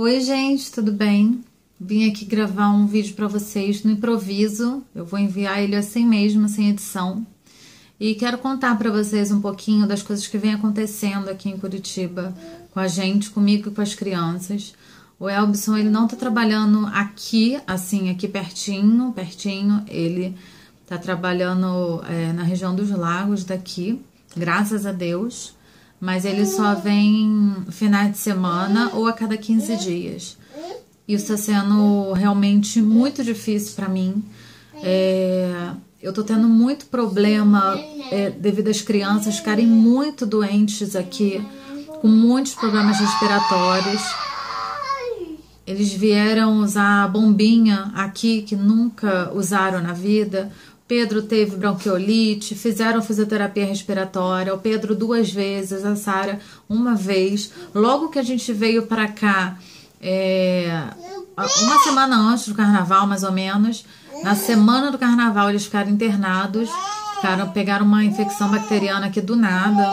Oi, gente, tudo bem? Vim aqui gravar um vídeo para vocês no improviso. Eu vou enviar ele assim mesmo, sem edição. E quero contar para vocês um pouquinho das coisas que vem acontecendo aqui em Curitiba com a gente, comigo e com as crianças. O Elbson, ele não tá trabalhando aqui, assim, aqui pertinho, pertinho. Ele tá trabalhando é, na região dos lagos daqui, graças a Deus mas ele só vem finais de semana ou a cada 15 dias. Isso está sendo realmente muito difícil para mim. É, eu tô tendo muito problema é, devido às crianças ficarem muito doentes aqui, com muitos problemas respiratórios. Eles vieram usar a bombinha aqui que nunca usaram na vida Pedro teve bronquiolite, fizeram fisioterapia respiratória, o Pedro duas vezes, a Sara uma vez. Logo que a gente veio para cá, é, uma semana antes do carnaval, mais ou menos, na semana do carnaval eles ficaram internados, ficaram, pegaram uma infecção bacteriana aqui do nada.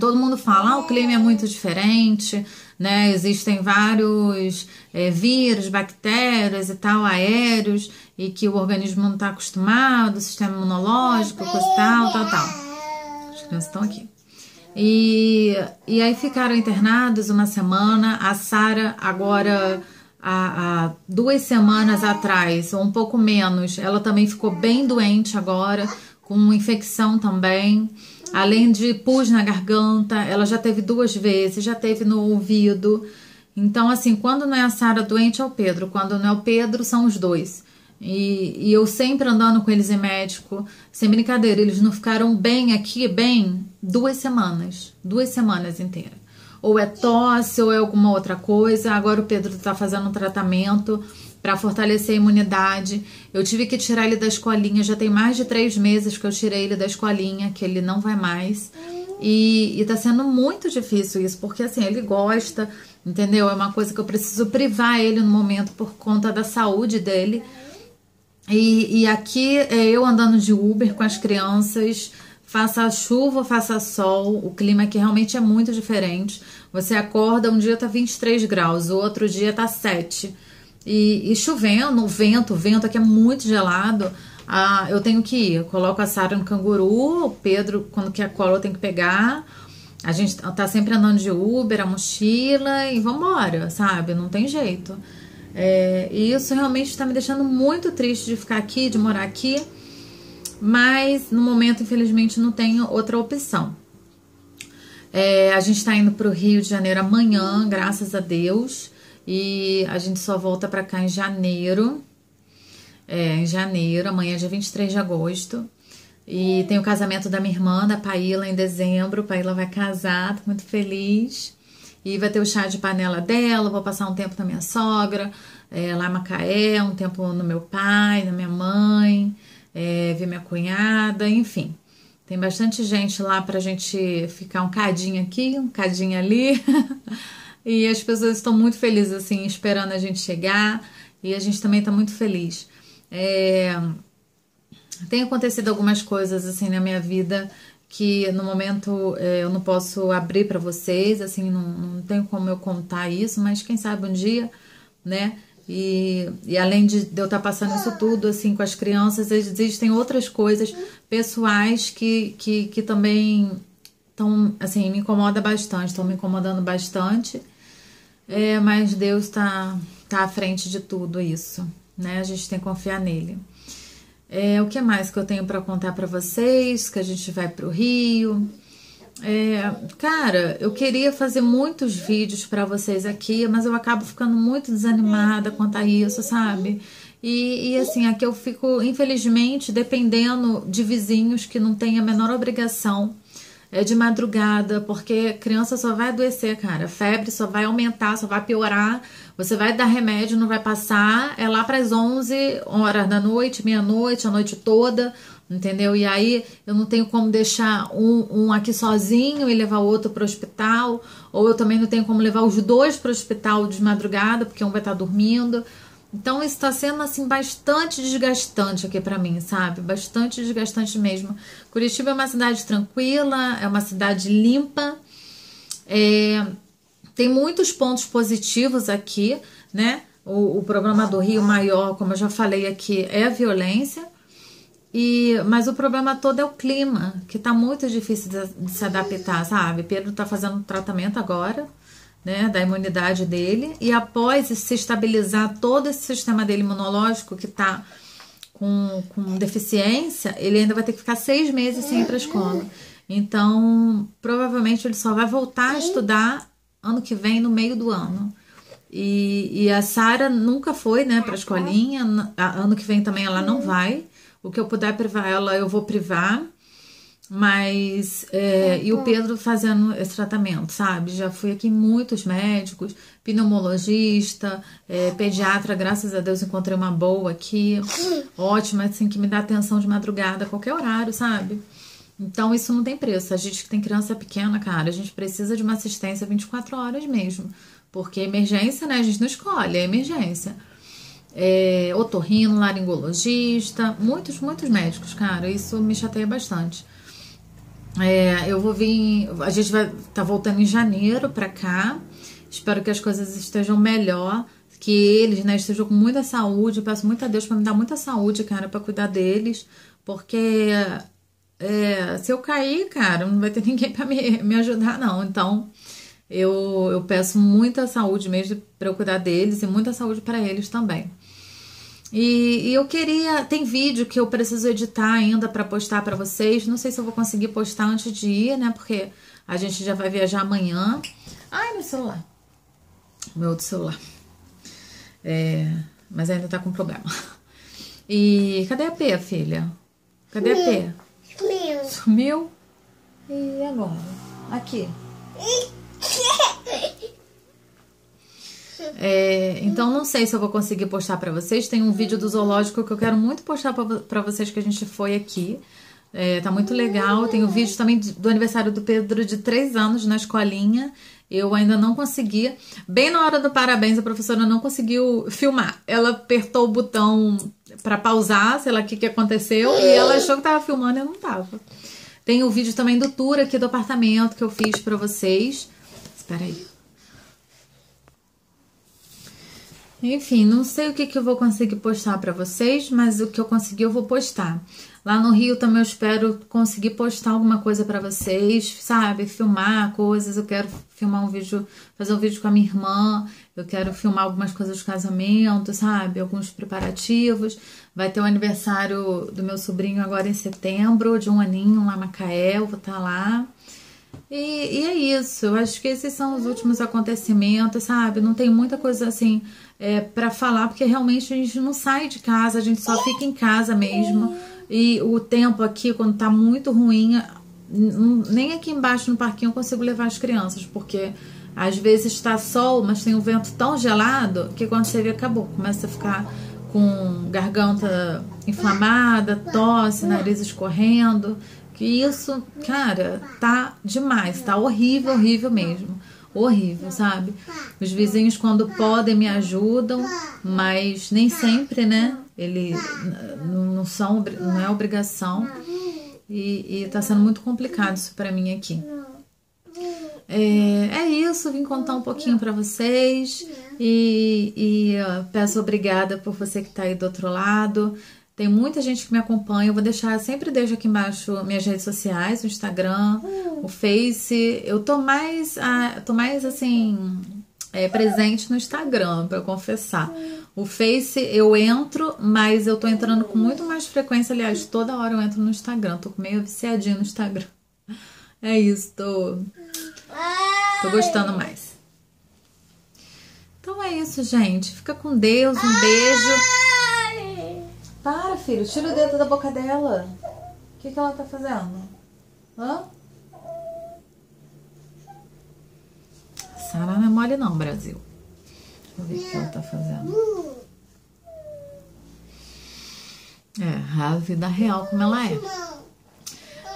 Todo mundo fala, ah, o clima é muito diferente, né? Existem vários é, vírus, bactérias e tal, aéreos, e que o organismo não está acostumado, o sistema imunológico, coisa tal, tal, tal. As crianças estão aqui. E, e aí ficaram internados uma semana. A Sara agora há, duas semanas atrás, ou um pouco menos, ela também ficou bem doente agora, com infecção também. Além de pus na garganta, ela já teve duas vezes, já teve no ouvido. Então, assim, quando não é a Sara doente, é o Pedro. Quando não é o Pedro, são os dois. E, e, eu sempre andando com eles em médico, sem brincadeira, eles não ficaram bem aqui, bem, duas semanas, duas semanas inteiras. Ou é tosse, ou é alguma outra coisa. Agora o Pedro está fazendo um tratamento para fortalecer a imunidade. Eu tive que tirar ele da escolinha, já tem mais de três meses que eu tirei ele da escolinha, que ele não vai mais. E, e tá sendo muito difícil isso, porque assim, ele gosta, entendeu? É uma coisa que eu preciso privar ele no momento por conta da saúde dele. E, e aqui é eu andando de Uber com as crianças, faça chuva, faça sol, o clima aqui realmente é muito diferente. Você acorda, um dia tá 23 graus, o outro dia tá 7. E, e chovendo, vento, vento aqui é muito gelado. Ah, eu tenho que ir. Eu coloco a Sara no canguru, o Pedro, quando quer cola, eu tenho que pegar. A gente tá sempre andando de Uber, a mochila e vambora, sabe? Não tem jeito. É, e isso realmente está me deixando muito triste de ficar aqui, de morar aqui. Mas no momento, infelizmente, não tenho outra opção. É, a gente está indo para o Rio de Janeiro amanhã, graças a Deus. E a gente só volta para cá em janeiro. É, em janeiro, amanhã é dia 23 de agosto. E tem o casamento da minha irmã, da Paíla, em dezembro. Paíla vai casar, tô muito feliz. E vai ter o chá de panela dela, vou passar um tempo na minha sogra, é, lá em Macaé, um tempo no meu pai, na minha mãe, é, ver minha cunhada, enfim. Tem bastante gente lá pra gente ficar um cadinho aqui, um cadinho ali. e as pessoas estão muito felizes, assim, esperando a gente chegar. E a gente também tá muito feliz. É... Tem acontecido algumas coisas, assim, na minha vida que no momento é, eu não posso abrir para vocês, assim, não, não tenho como eu contar isso, mas quem sabe um dia, né? E, e além de, de eu estar tá passando isso tudo, assim, com as crianças, existem outras coisas pessoais que, que, que também estão, assim, me incomoda bastante, estão me incomodando bastante, é, mas Deus está tá à frente de tudo isso, né? A gente tem que confiar nele. É, o que mais que eu tenho para contar para vocês? Que a gente vai para o Rio. É, cara, eu queria fazer muitos vídeos para vocês aqui, mas eu acabo ficando muito desanimada quanto a isso, sabe? E, e, assim, aqui eu fico, infelizmente, dependendo de vizinhos que não têm a menor obrigação é, de madrugada, porque criança só vai adoecer, cara. Febre só vai aumentar, só vai piorar. Você vai dar remédio, não vai passar. É lá para as 11 horas da noite, meia-noite, a noite toda, entendeu? E aí eu não tenho como deixar um, um aqui sozinho e levar o outro para o hospital, ou eu também não tenho como levar os dois para o hospital de madrugada, porque um vai estar tá dormindo. Então isso está sendo assim bastante desgastante aqui para mim, sabe? Bastante desgastante mesmo. Curitiba é uma cidade tranquila, é uma cidade limpa. É... tem muitos pontos positivos aqui, né? O, o problema do Rio Maior, como eu já falei aqui, é a violência. E, mas o problema todo é o clima, que tá muito difícil de, de se adaptar, sabe? Pedro tá fazendo tratamento agora, né, da imunidade dele, e após se estabilizar todo esse sistema dele imunológico que tá com, com deficiência, ele ainda vai ter que ficar seis meses sem ir para a escola. Então, provavelmente ele só vai voltar a estudar ano que vem, no meio do ano. E, e a Sara nunca foi, né, para a escolinha. Ano que vem também ela não vai. O que eu puder privar ela, eu vou privar. Mas, é, e o Pedro fazendo esse tratamento, sabe? Já fui aqui muitos médicos, pneumologista, é, pediatra, graças a Deus encontrei uma boa aqui, ótima, assim, que me dá atenção de madrugada, a qualquer horário, sabe? Então, isso não tem preço. A gente que tem criança pequena, cara, a gente precisa de uma assistência 24 horas mesmo. Porque emergência, né? A gente não escolhe, é emergência. É, otorrino, laringologista, muitos, muitos médicos, cara. Isso me chateia bastante. É, eu vou vir. A gente vai tá voltando em janeiro para cá. Espero que as coisas estejam melhor, que eles, né, estejam com muita saúde. Eu peço muito a Deus para me dar muita saúde, cara, para cuidar deles, porque é, se eu cair, cara, não vai ter ninguém para me, me ajudar, não. Então, eu, eu peço muita saúde mesmo para eu cuidar deles e muita saúde para eles também. E, e, eu queria. Tem vídeo que eu preciso editar ainda para postar para vocês. Não sei se eu vou conseguir postar antes de ir, né? Porque a gente já vai viajar amanhã. Ai, meu celular. Meu outro celular. É, mas ainda tá com problema. E cadê a P, filha? Cadê a P? Sumiu. Sumiu? E agora? Aqui. É, então não sei se eu vou conseguir postar para vocês. Tem um vídeo do zoológico que eu quero muito postar para vocês que a gente foi aqui. É, tá muito legal. Tem o vídeo também do aniversário do Pedro de 3 anos na escolinha. Eu ainda não consegui. Bem na hora do parabéns, a professora não conseguiu filmar. Ela apertou o botão para pausar, sei lá o que, que aconteceu, e ela achou que tava filmando e eu não tava. Tem o vídeo também do tour aqui do apartamento que eu fiz para vocês. Espera aí. Enfim, não sei o que, que eu vou conseguir postar para vocês, mas o que eu conseguir eu vou postar. Lá no Rio também eu espero conseguir postar alguma coisa para vocês, sabe? Filmar coisas. Eu quero filmar um vídeo, fazer um vídeo com a minha irmã. Eu quero filmar algumas coisas do casamento, sabe? Alguns preparativos. Vai ter o aniversário do meu sobrinho agora em setembro, de um aninho lá em Macaé. Eu vou estar tá lá. E, e, é isso, eu acho que esses são os últimos acontecimentos, sabe? Não tem muita coisa assim é, para falar, porque realmente a gente não sai de casa, a gente só fica em casa mesmo. E o tempo aqui, quando tá muito ruim, nem aqui embaixo no parquinho eu consigo levar as crianças, porque às vezes está sol, mas tem um vento tão gelado que quando você vê, acabou. Começa a ficar com garganta inflamada, tosse, nariz escorrendo. Que isso, cara, tá demais, tá horrível, horrível mesmo. Horrível, sabe? Os vizinhos, quando podem, me ajudam, mas nem sempre, né? Ele não são, não é obrigação. E, e tá sendo muito complicado isso para mim aqui. É, é isso, vim contar um pouquinho para vocês e, e peço obrigada por você que está aí do outro lado. Tem muita gente que me acompanha. Eu vou deixar, sempre deixo aqui embaixo minhas redes sociais, o Instagram, o Face. Eu tô mais, ah, tô mais assim, é, presente no Instagram, para confessar. O Face eu entro, mas eu tô entrando com muito mais frequência. Aliás, toda hora eu entro no Instagram. Tô meio viciadinha no Instagram. É isso, tô, tô gostando mais. Então é isso, gente. Fica com Deus. Um beijo. Para, filho. Tira o dedo da boca dela. O que, que ela tá fazendo? Hã? Sara não é mole não, Brasil. Deixa eu ver o que ela tá fazendo. É, a vida real como ela é.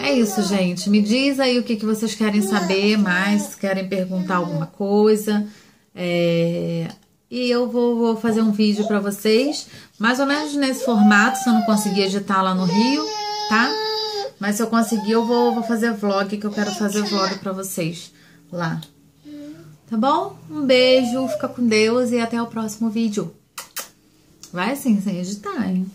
É isso, gente. Me diz aí o que, que vocês querem saber mais, querem perguntar alguma coisa. É, e eu vou, vou fazer um vídeo para vocês, mais ou menos nesse formato, se eu não conseguir editar lá no Rio, tá? Mas se eu conseguir, eu vou, vou fazer vlog, que eu quero fazer vlog para vocês lá. Tá bom? Um beijo, fica com Deus e até o próximo vídeo. Vai assim, sem editar, hein?